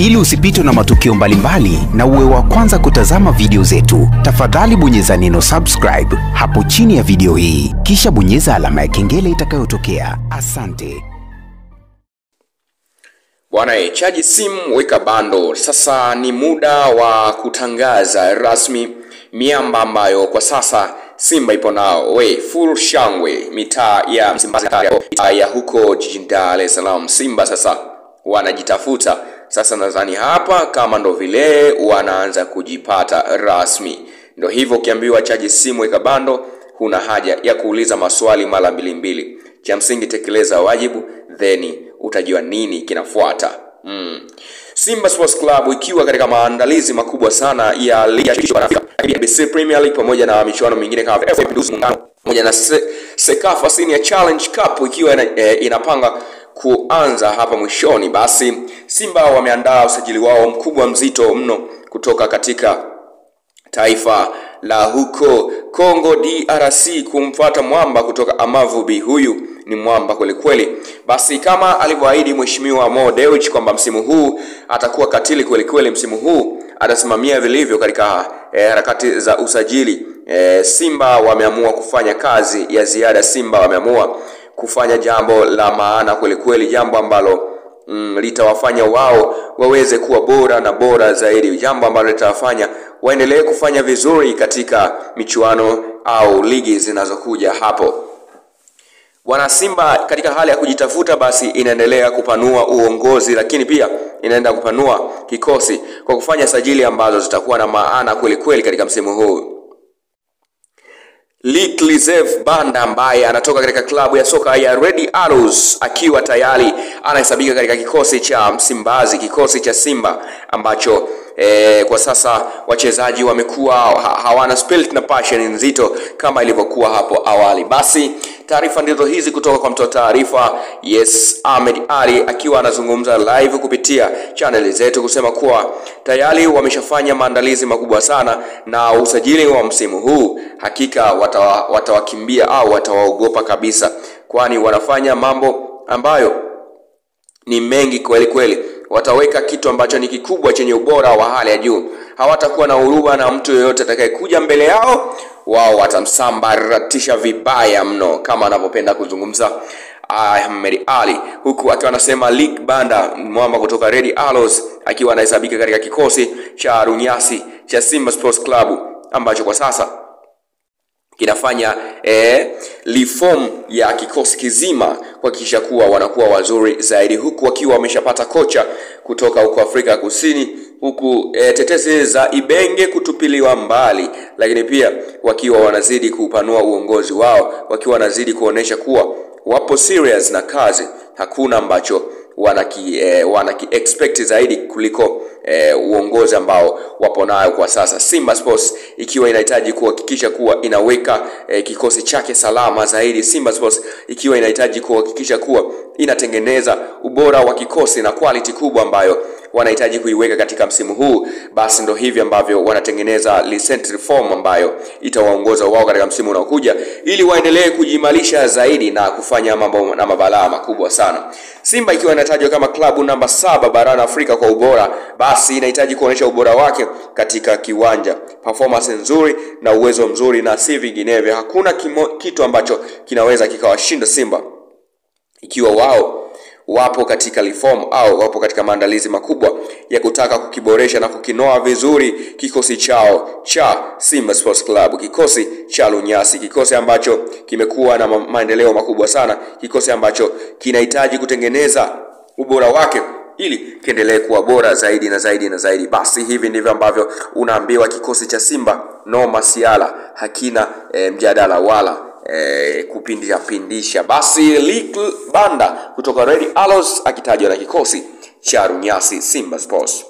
Ili usipitwe na matukio mbalimbali mbali, na uwe wa kwanza kutazama video zetu, tafadhali bonyeza neno subscribe hapo chini ya video hii, kisha bonyeza alama ya kengele itakayotokea. Asante. Bwana e, chaji simu weka bando. Sasa ni muda wa kutangaza rasmi miamba ambayo kwa sasa Simba ipo nao. We full shangwe mitaa ya Msimbazi, ya huko jijini Dar es Salaam. Simba sasa wanajitafuta sasa, nadhani hapa kama ndo vile wanaanza kujipata rasmi. Ndo hivyo, ukiambiwa chaji simu weka bando, huna haja ya kuuliza maswali mara mbili mbili. Cha msingi tekeleza wajibu, then utajua nini kinafuata. Mm. Simba Sports Club ikiwa katika maandalizi makubwa sana ya ligi ya NBC Premier League pamoja na michuano mingine kama FA Muungano pamoja na Se- Sekafa Senior Challenge Cup ikiwa ina, eh, inapanga kuanza hapa mwishoni, basi Simba wameandaa usajili wao mkubwa mzito mno kutoka katika taifa la huko Congo DRC kumfuata mwamba kutoka Amavubi. Huyu ni mwamba kwelikweli. kweli. Basi kama alivyoahidi Mheshimiwa Mo Dewji kwamba msimu huu atakuwa katili kwelikweli, kweli, msimu huu atasimamia vilivyo katika eh, harakati za usajili. Eh, Simba wameamua kufanya kazi ya ziada. Simba wameamua kufanya jambo la maana kwelikweli, kweli, jambo ambalo mm, litawafanya wao waweze kuwa bora na bora zaidi, jambo ambalo litawafanya waendelee kufanya vizuri katika michuano au ligi zinazokuja hapo. Wana Simba katika hali ya kujitafuta, basi inaendelea kupanua uongozi, lakini pia inaenda kupanua kikosi kwa kufanya sajili ambazo zitakuwa na maana kweli kweli katika msimu huu. Liklizev Banda ambaye anatoka katika klabu ya soka ya Red Arrows akiwa tayari anahesabika katika kikosi cha Msimbazi, kikosi cha Simba ambacho E, kwa sasa wachezaji wamekuwa ha, hawana spirit na passion nzito kama ilivyokuwa hapo awali. Basi taarifa ndizo hizi kutoka kwa mtoa taarifa Yes Ahmed Ali akiwa anazungumza live kupitia channel zetu kusema kuwa tayari wameshafanya maandalizi makubwa sana na usajili wa msimu huu hakika watawa, watawakimbia au watawaogopa kabisa, kwani wanafanya mambo ambayo ni mengi kweli kweli. Wataweka kitu ambacho ni kikubwa chenye ubora wa hali ya juu. Hawatakuwa na huruma na mtu yeyote atakayekuja mbele yao, wao watamsambaratisha vibaya mno, kama anavyopenda kuzungumza Ahmed Ali, huku akiwa anasema Lik Banda mwamba kutoka Red Arrows akiwa anahesabika katika kikosi cha Runyasi cha Simba Sports Club ambacho kwa sasa kinafanya eh, reform ya kikosi kizima kuhakikisha kuwa wanakuwa wazuri zaidi, huku wakiwa wameshapata kocha kutoka huko Afrika Kusini, huku e, tetesi za Ibenge kutupiliwa mbali, lakini pia wakiwa wanazidi kupanua uongozi wao, wakiwa wanazidi kuonesha kuwa wapo serious na kazi, hakuna ambacho wanaki, e, wanaki expect zaidi kuliko e, uongozi ambao wapo nayo kwa sasa. Simba Sports ikiwa inahitaji kuhakikisha kuwa inaweka e, kikosi chake salama zaidi. Simba Sports ikiwa inahitaji kuhakikisha kuwa inatengeneza ubora wa kikosi na quality kubwa ambayo wanahitaji kuiweka katika msimu huu, basi ndo hivi ambavyo wanatengeneza recent reform ambayo itawaongoza wao katika msimu unaokuja, ili waendelee kujimalisha zaidi na kufanya mambo na mabalaa makubwa sana. Simba ikiwa inatajwa kama klabu namba saba barani Afrika kwa ubora, basi inahitaji kuonyesha ubora wake katika kiwanja, performance nzuri na uwezo mzuri, na si vinginevyo. Hakuna kimo, kitu ambacho kinaweza kikawashinda Simba ikiwa wao wapo katika reform au wapo katika maandalizi makubwa ya kutaka kukiboresha na kukinoa vizuri kikosi chao cha Simba Sports Club, kikosi cha Lunyasi, kikosi ambacho kimekuwa na maendeleo makubwa sana, kikosi ambacho kinahitaji kutengeneza ubora wake ili kiendelee kuwa bora zaidi na zaidi na zaidi. Basi hivi ndivyo ambavyo unaambiwa kikosi cha Simba no masiala, hakina e, mjadala wala eh, kupindisha pindisha. Basi Little Banda kutoka Red Arrows akitajwa na kikosi cha Runyasi Simba Sports.